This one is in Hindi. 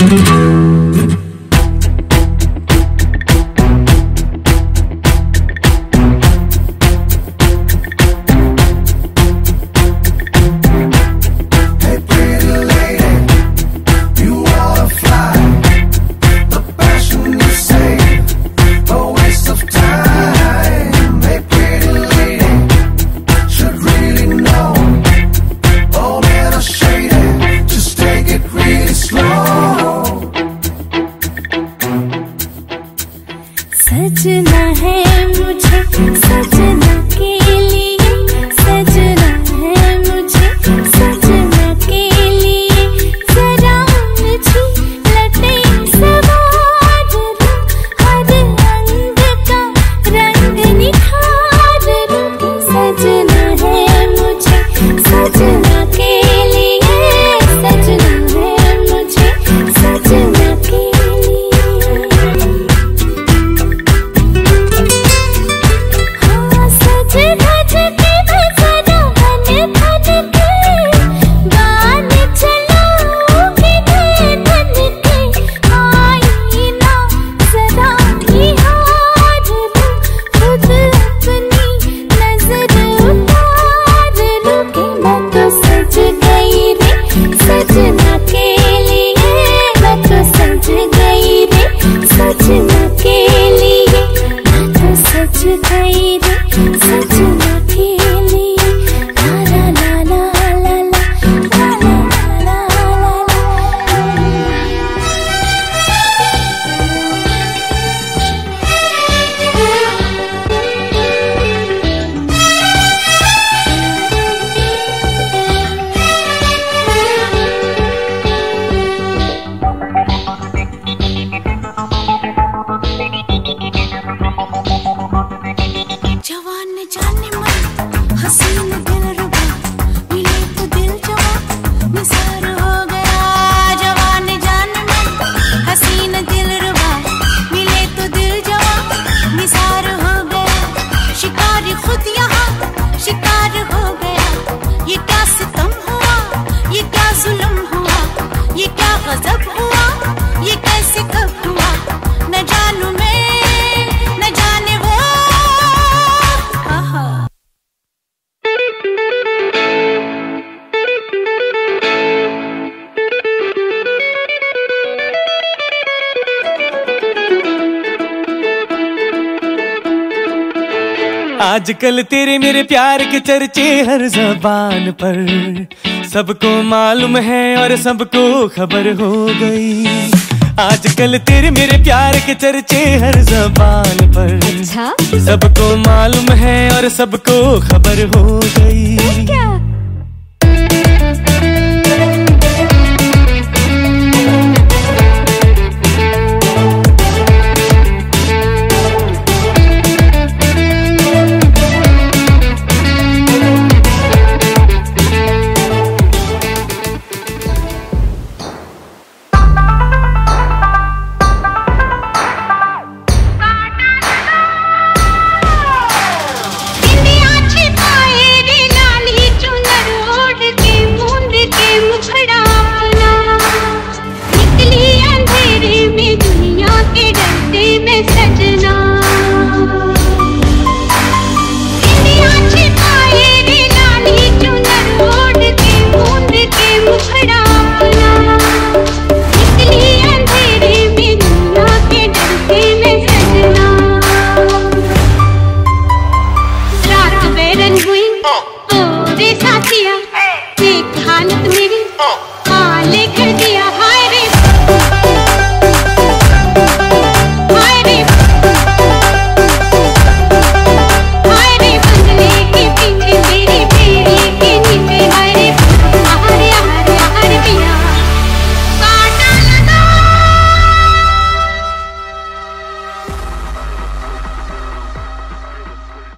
Música जाने मन हसीन आजकल तेरे मेरे प्यार के चर्चे हर जबान पर। सबको मालूम है और सबको खबर हो गई। आजकल तेरे मेरे प्यार के चर्चे हर जबान पर। अच्छा। सबको मालूम है और सबको खबर हो गई। क्या